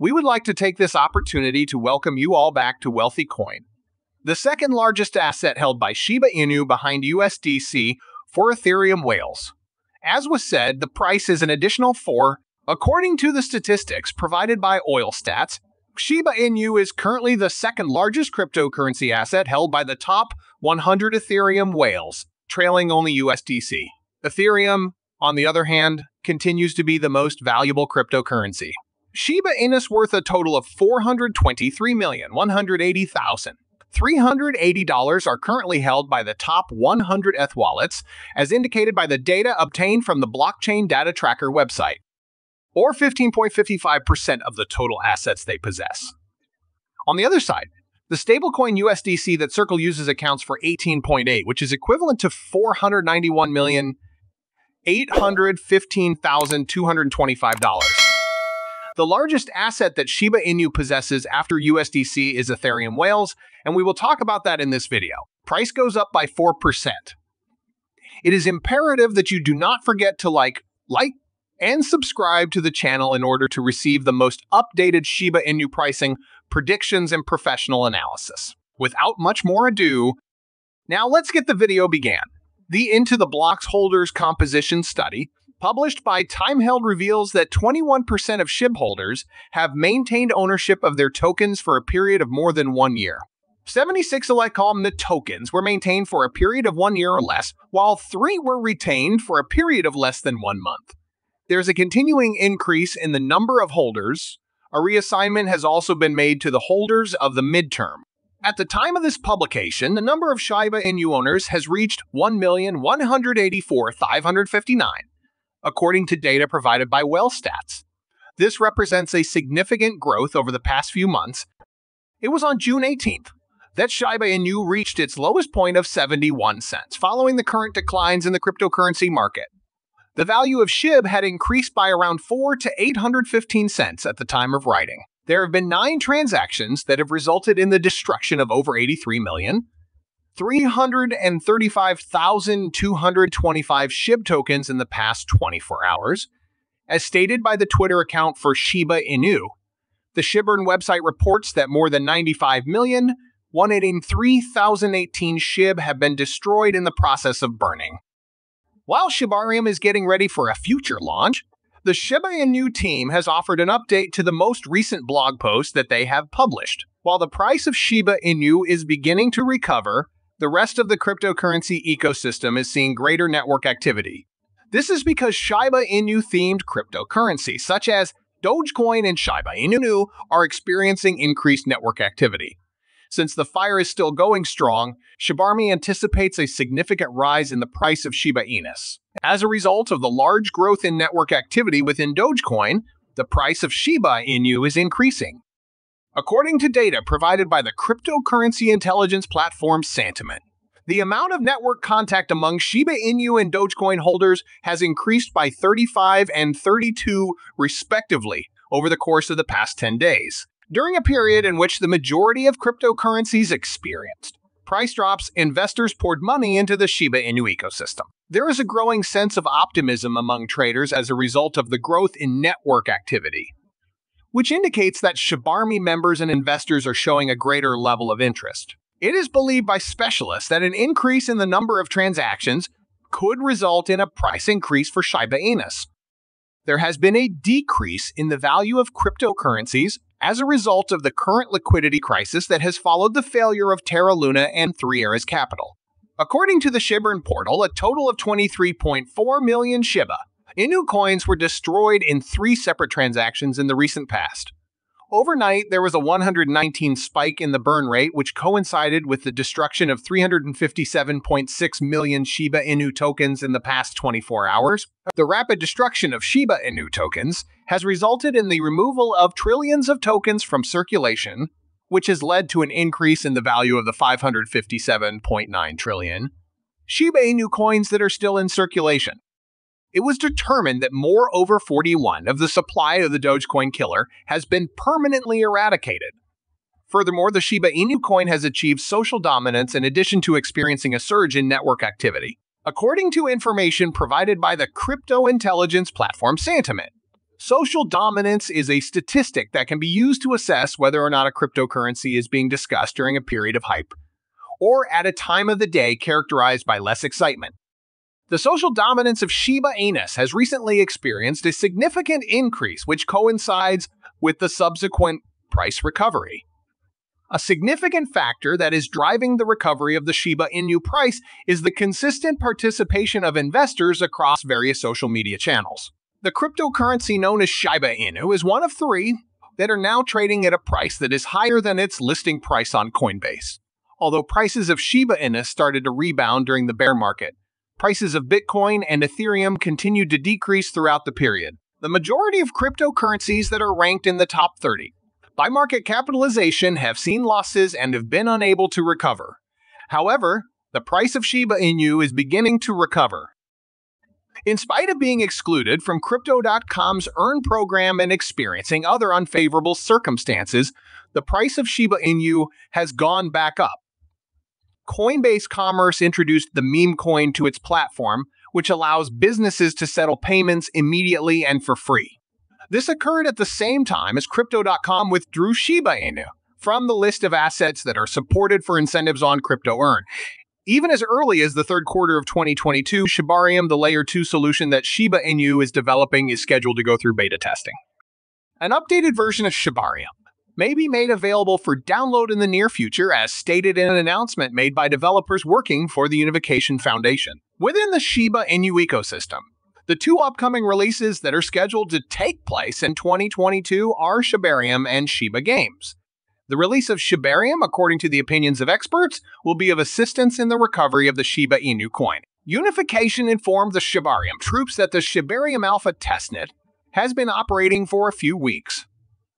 we would like to take this opportunity to welcome you all back to Wealthy Coin, the second largest asset held by Shiba Inu behind USDC for Ethereum whales. As was said, the price is an additional 4. According to the statistics provided by WhaleStats, Shiba Inu is currently the second largest cryptocurrency asset held by the top 100 Ethereum whales, trailing only USDC. Ethereum, on the other hand, continues to be the most valuable cryptocurrency. Shiba Inu is worth a total of $423,180,000. $380 are currently held by the top 100 ETH wallets, as indicated by the data obtained from the Blockchain Data Tracker website, or 15.55% of the total assets they possess. On the other side, the stablecoin USDC that Circle uses accounts for 18.8, which is equivalent to 491,815,225 the largest asset that Shiba Inu possesses after USDC is Ethereum Whales, and we will talk about that in this video. Price goes up by 4%. It is imperative that you do not forget to like, like, and subscribe to the channel in order to receive the most updated Shiba Inu pricing, predictions, and professional analysis. Without much more ado, now let's get the video began. The Into the Blocks Holders Composition Study published by Timeheld reveals that 21% of SHIB holders have maintained ownership of their tokens for a period of more than one year. 76 elect the tokens were maintained for a period of one year or less, while three were retained for a period of less than one month. There's a continuing increase in the number of holders. A reassignment has also been made to the holders of the midterm. At the time of this publication, the number of Shiba Inu owners has reached 1,184,559 according to data provided by WhaleStats. This represents a significant growth over the past few months. It was on June 18th that Shiba Inu reached its lowest point of 71 cents, following the current declines in the cryptocurrency market. The value of SHIB had increased by around 4 to 815 cents at the time of writing. There have been nine transactions that have resulted in the destruction of over 83 million, 335,225 SHIB tokens in the past 24 hours. As stated by the Twitter account for Shiba Inu, the Shibburn website reports that more than 95 million, 183,018 SHIB have been destroyed in the process of burning. While Shibarium is getting ready for a future launch, the Shiba Inu team has offered an update to the most recent blog post that they have published. While the price of Shiba Inu is beginning to recover, the rest of the cryptocurrency ecosystem is seeing greater network activity. This is because Shiba Inu themed cryptocurrency, such as Dogecoin and Shiba Inu are experiencing increased network activity. Since the fire is still going strong, Shibarmy anticipates a significant rise in the price of Shiba Inus. As a result of the large growth in network activity within Dogecoin, the price of Shiba Inu is increasing. According to data provided by the cryptocurrency intelligence platform Santiment, the amount of network contact among Shiba Inu and Dogecoin holders has increased by 35 and 32 respectively over the course of the past 10 days. During a period in which the majority of cryptocurrencies experienced price drops, investors poured money into the Shiba Inu ecosystem. There is a growing sense of optimism among traders as a result of the growth in network activity which indicates that Shibarmy members and investors are showing a greater level of interest. It is believed by specialists that an increase in the number of transactions could result in a price increase for Shiba Inus. There has been a decrease in the value of cryptocurrencies as a result of the current liquidity crisis that has followed the failure of Terra Luna and Three Arrows Capital. According to the Shibburn portal, a total of 23.4 million Shiba Inu coins were destroyed in three separate transactions in the recent past. Overnight, there was a 119 spike in the burn rate, which coincided with the destruction of 357.6 million Shiba Inu tokens in the past 24 hours. The rapid destruction of Shiba Inu tokens has resulted in the removal of trillions of tokens from circulation, which has led to an increase in the value of the 557.9 trillion Shiba Inu coins that are still in circulation it was determined that more over 41 of the supply of the Dogecoin killer has been permanently eradicated. Furthermore, the Shiba Inu coin has achieved social dominance in addition to experiencing a surge in network activity. According to information provided by the crypto intelligence platform Santiment, Social dominance is a statistic that can be used to assess whether or not a cryptocurrency is being discussed during a period of hype, or at a time of the day characterized by less excitement. The social dominance of Shiba Inus has recently experienced a significant increase, which coincides with the subsequent price recovery. A significant factor that is driving the recovery of the Shiba Inu price is the consistent participation of investors across various social media channels. The cryptocurrency known as Shiba Inu is one of three that are now trading at a price that is higher than its listing price on Coinbase. Although prices of Shiba Inu started to rebound during the bear market, prices of Bitcoin and Ethereum continued to decrease throughout the period. The majority of cryptocurrencies that are ranked in the top 30 by market capitalization have seen losses and have been unable to recover. However, the price of Shiba Inu is beginning to recover, in spite of being excluded from Crypto.com's Earn program and experiencing other unfavorable circumstances, the price of Shiba Inu has gone back up. Coinbase Commerce introduced the meme coin to its platform, which allows businesses to settle payments immediately and for free. This occurred at the same time as Crypto.com withdrew Shiba Inu from the list of assets that are supported for incentives on Crypto Earn. Even as early as the third quarter of 2022, Shibarium, the Layer 2 solution that Shiba Inu is developing, is scheduled to go through beta testing. An updated version of Shibarium may be made available for download in the near future, as stated in an announcement made by developers working for the Unification Foundation. Within the Shiba Inu ecosystem, the two upcoming releases that are scheduled to take place in 2022 are Shibarium and Shiba Games. The release of Shibarium, according to the opinions of experts, will be of assistance in the recovery of the Shiba Inu coin. Unification informed the Shibarium troops that the Shibarium Alpha testnet has been operating for a few weeks.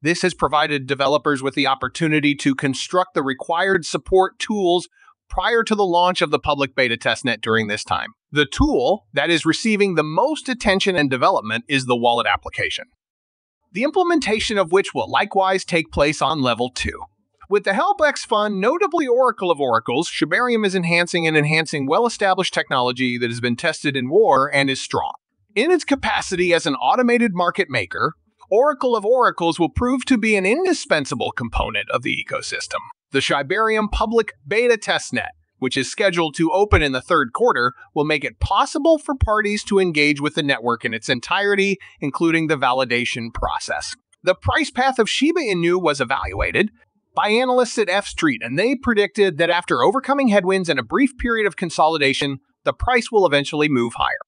This has provided developers with the opportunity to construct the required support tools prior to the launch of the public beta testnet during this time. The tool that is receiving the most attention and development is the wallet application the implementation of which will likewise take place on level 2. With the HelpX Fund, notably Oracle of Oracles, Shibarium is enhancing and enhancing well-established technology that has been tested in war and is strong. In its capacity as an automated market maker, Oracle of Oracles will prove to be an indispensable component of the ecosystem. The Shibarium Public Beta Testnet which is scheduled to open in the third quarter, will make it possible for parties to engage with the network in its entirety, including the validation process. The price path of Shiba Inu was evaluated by analysts at FXStreet, and they predicted that after overcoming headwinds and a brief period of consolidation, the price will eventually move higher.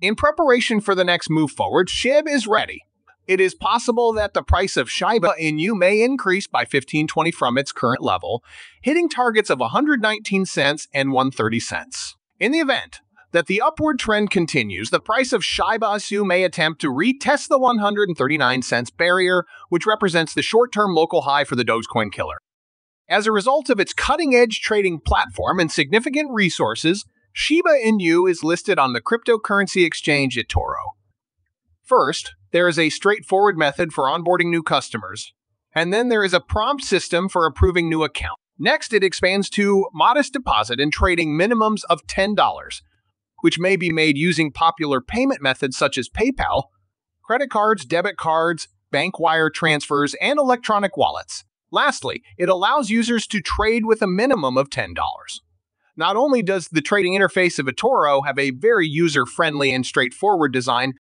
In preparation for the next move forward, SHIB is ready it is possible that the price of Shiba Inu may increase by 1520 from its current level, hitting targets of 119 cents and 130 cents. In the event that the upward trend continues, the price of Shiba Inu may attempt to retest the 139 cents barrier, which represents the short-term local high for the Dogecoin killer. As a result of its cutting-edge trading platform and significant resources, Shiba Inu is listed on the cryptocurrency exchange eToro. First, there is a straightforward method for onboarding new customers, and then there is a prompt system for approving new accounts. Next, it expands to modest deposit and trading minimums of $10, which may be made using popular payment methods such as PayPal, credit cards, debit cards, bank wire transfers, and electronic wallets. Lastly, it allows users to trade with a minimum of $10. Not only does the trading interface of eToro have a very user-friendly and straightforward design,